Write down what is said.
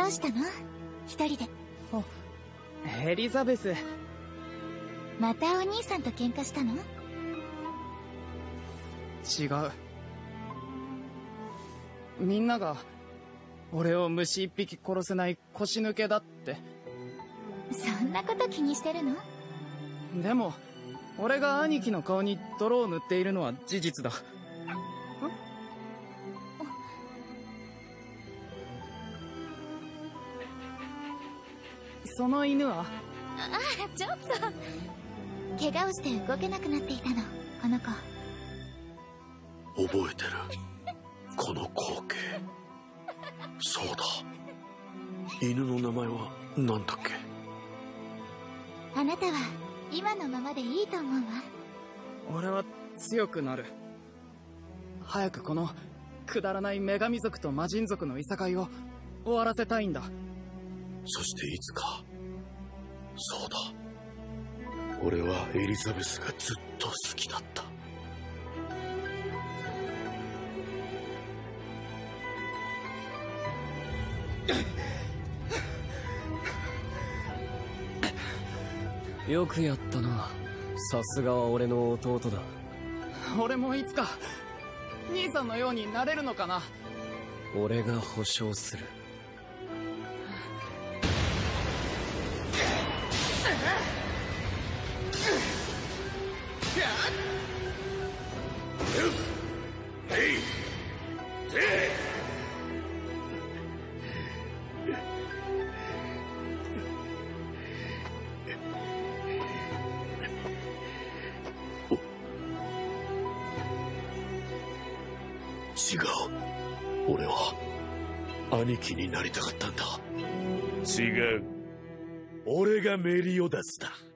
どうしたの？一人で。エリザベス。またお兄さんと喧嘩したの？違う。みんなが俺を虫一匹殺せない腰抜けだって。そんなこと気にしてるの？でも俺が兄貴の顔に泥を塗っているのは事実だその犬は？ああちょっと。怪我をして動けなくなっていたの。この子。覚えてる？この光景。そうだ。犬の名前は何だっけ？あなたは今のままでいいと思うわ。俺は強くなる。早くこのくだらない女神族と魔人族のいさかいを終わらせたいんだそしていつかそうだ。俺はエリザベスがずっと好きだった。よくやったな。さすがは俺の弟だ。俺もいつか兄さんのようになれるのかな。俺が保証する違う。俺は兄貴になりたかったんだ。違う。俺がメリオダスだ。